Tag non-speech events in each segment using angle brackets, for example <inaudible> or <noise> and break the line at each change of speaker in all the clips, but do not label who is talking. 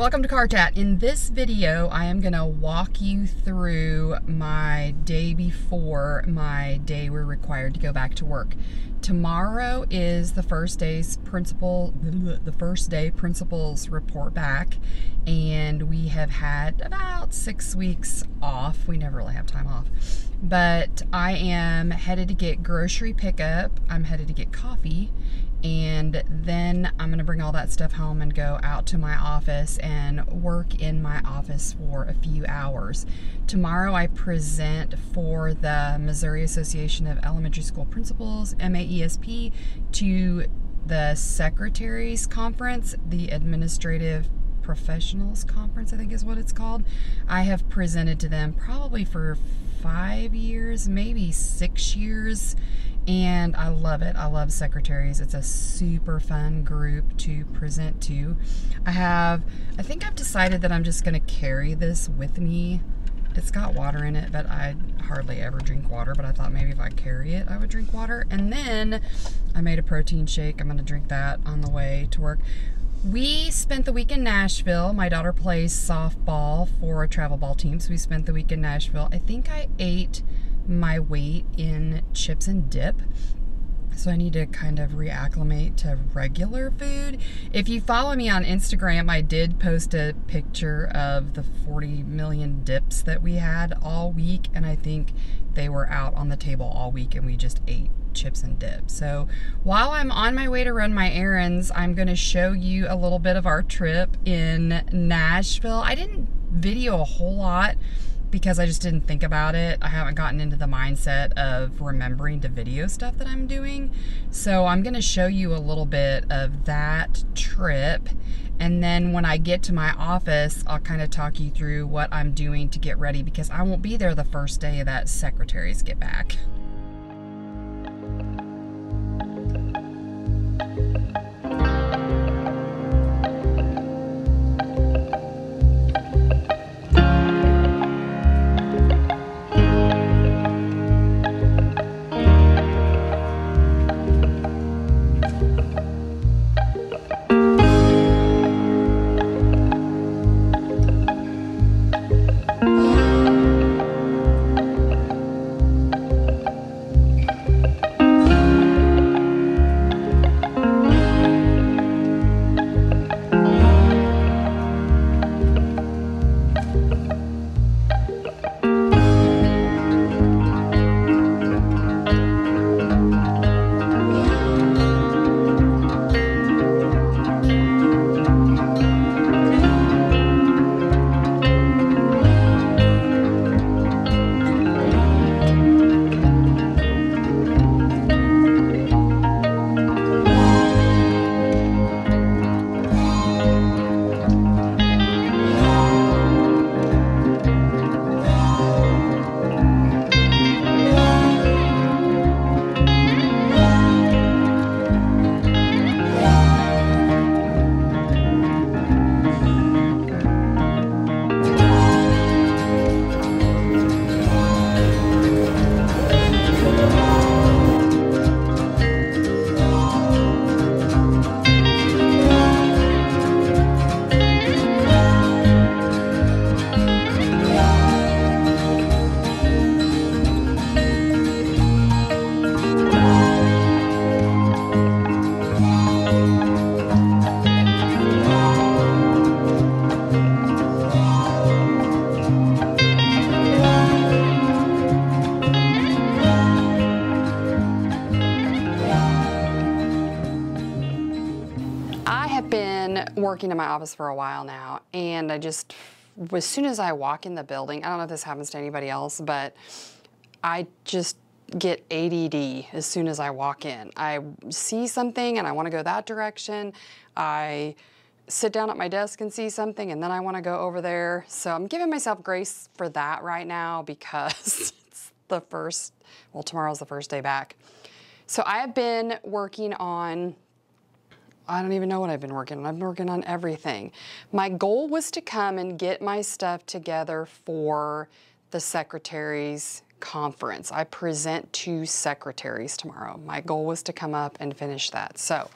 welcome to Car Chat. In this video, I am gonna walk you through my day before my day we're required to go back to work. Tomorrow is the first day's principal, <laughs> the first day principals report back, and we have had about six weeks off. We never really have time off, but I am headed to get grocery pickup. I'm headed to get coffee and then I'm gonna bring all that stuff home and go out to my office and work in my office for a few hours. Tomorrow I present for the Missouri Association of Elementary School Principals, MAESP, to the Secretaries Conference, the Administrative Professionals Conference, I think is what it's called. I have presented to them probably for five years, maybe six years and I love it. I love secretaries. It's a super fun group to present to. I have, I think I've decided that I'm just going to carry this with me. It's got water in it, but I hardly ever drink water, but I thought maybe if I carry it, I would drink water. And then I made a protein shake. I'm going to drink that on the way to work. We spent the week in Nashville. My daughter plays softball for a travel ball team, so we spent the week in Nashville. I think I ate my weight in chips and dip. So I need to kind of reacclimate to regular food. If you follow me on Instagram, I did post a picture of the 40 million dips that we had all week, and I think they were out on the table all week and we just ate chips and dip. So while I'm on my way to run my errands, I'm going to show you a little bit of our trip in Nashville. I didn't video a whole lot because I just didn't think about it. I haven't gotten into the mindset of remembering to video stuff that I'm doing. So I'm going to show you a little bit of that trip. And then when I get to my office, I'll kind of talk you through what I'm doing to get ready because I won't be there the first day of that secretaries get back. Working in my office for a while now, and I just, as soon as I walk in the building, I don't know if this happens to anybody else, but I just get ADD as soon as I walk in. I see something and I want to go that direction. I sit down at my desk and see something and then I want to go over there. So I'm giving myself grace for that right now <laughs> because it's the first, well, tomorrow's the first day back. So I have been working on I don't even know what I've been working on. I've been working on everything. My goal was to come and get my stuff together for the secretary's conference. I present to secretaries tomorrow. My goal was to come up and finish that. So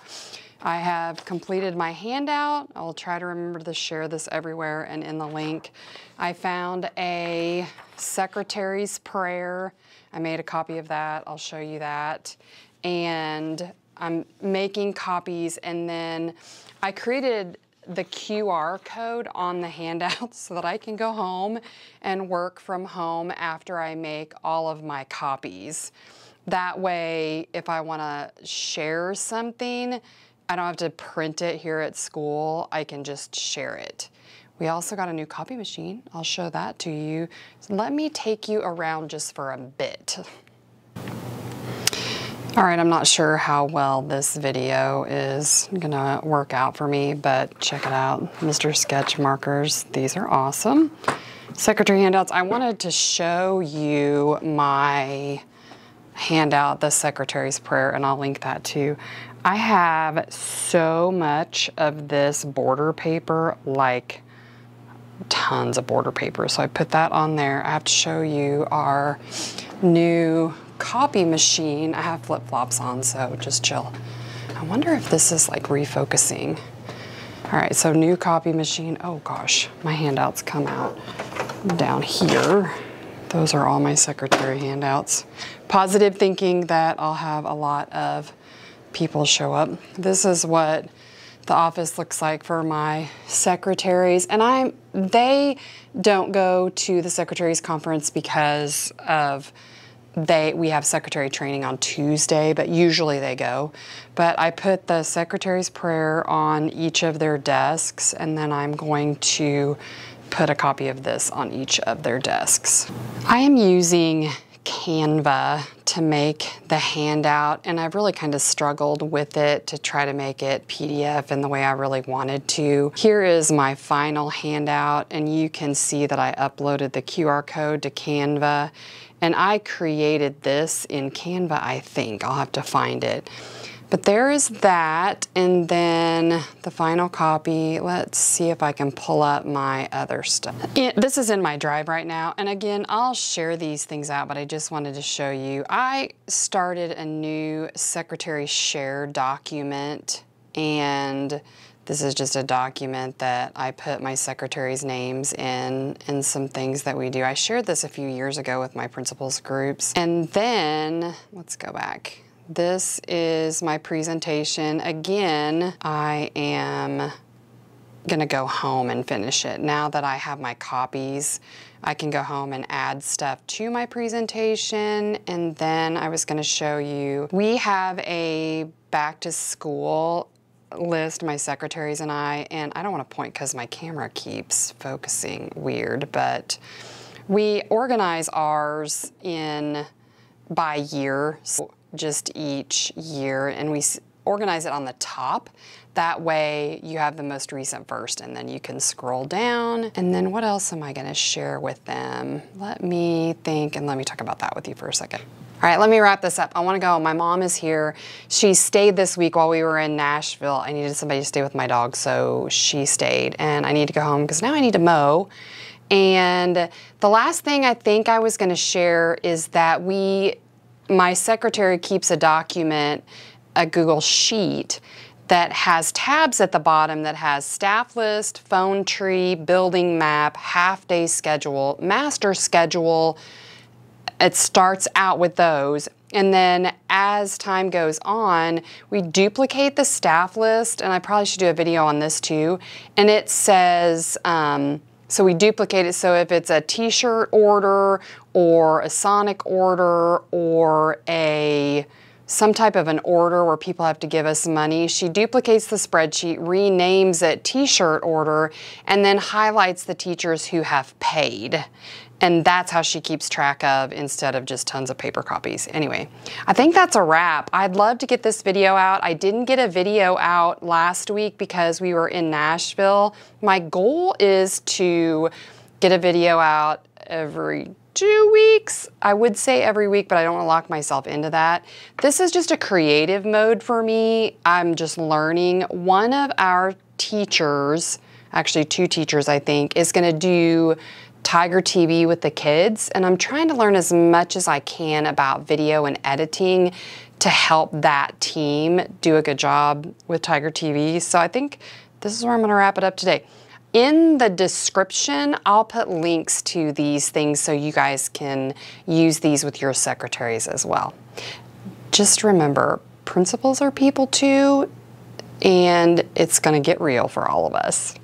I have completed my handout. I'll try to remember to share this everywhere and in the link. I found a secretary's prayer. I made a copy of that. I'll show you that. And I'm making copies and then I created the QR code on the <laughs> handout so that I can go home and work from home after I make all of my copies. That way, if I wanna share something, I don't have to print it here at school. I can just share it. We also got a new copy machine. I'll show that to you. So let me take you around just for a bit. <laughs> All right, I'm not sure how well this video is gonna work out for me, but check it out. Mr. Sketch markers, these are awesome. Secretary handouts, I wanted to show you my handout, the Secretary's Prayer, and I'll link that too. I have so much of this border paper, like tons of border paper. So I put that on there. I have to show you our new copy machine. I have flip-flops on, so just chill. I wonder if this is like refocusing. All right, so new copy machine. Oh gosh, my handouts come out down here. Those are all my secretary handouts. Positive thinking that I'll have a lot of people show up. This is what the office looks like for my secretaries and I'm they don't go to the secretaries conference because of they we have secretary training on Tuesday but usually they go but I put the secretary's prayer on each of their desks and then I'm going to put a copy of this on each of their desks. I am using Canva to make the handout and I've really kind of struggled with it to try to make it PDF in the way I really wanted to. Here is my final handout and you can see that I uploaded the QR code to Canva and I created this in Canva I think. I'll have to find it. But there is that, and then the final copy. Let's see if I can pull up my other stuff. It, this is in my drive right now, and again, I'll share these things out, but I just wanted to show you. I started a new Secretary Share document, and this is just a document that I put my secretary's names in and some things that we do. I shared this a few years ago with my principals groups. And then, let's go back. This is my presentation. Again, I am gonna go home and finish it. Now that I have my copies, I can go home and add stuff to my presentation. And then I was gonna show you, we have a back to school list, my secretaries and I, and I don't wanna point because my camera keeps focusing weird, but we organize ours in by year. So just each year and we organize it on the top. That way you have the most recent first and then you can scroll down. And then what else am I gonna share with them? Let me think and let me talk about that with you for a second. All right, let me wrap this up. I wanna go, my mom is here. She stayed this week while we were in Nashville. I needed somebody to stay with my dog, so she stayed. And I need to go home because now I need to mow. And the last thing I think I was gonna share is that we my secretary keeps a document, a Google Sheet, that has tabs at the bottom that has staff list, phone tree, building map, half day schedule, master schedule. It starts out with those. And then as time goes on, we duplicate the staff list, and I probably should do a video on this too. And it says, um, so we duplicate it so if it's a t-shirt order or a Sonic order or a some type of an order where people have to give us money. She duplicates the spreadsheet, renames it t-shirt order, and then highlights the teachers who have paid. And that's how she keeps track of instead of just tons of paper copies. Anyway, I think that's a wrap. I'd love to get this video out. I didn't get a video out last week because we were in Nashville. My goal is to get a video out every two weeks. I would say every week, but I don't want to lock myself into that. This is just a creative mode for me. I'm just learning. One of our teachers, actually two teachers I think, is going to do Tiger TV with the kids, and I'm trying to learn as much as I can about video and editing to help that team do a good job with Tiger TV. So I think this is where I'm gonna wrap it up today. In the description, I'll put links to these things so you guys can use these with your secretaries as well. Just remember, principals are people too, and it's gonna get real for all of us.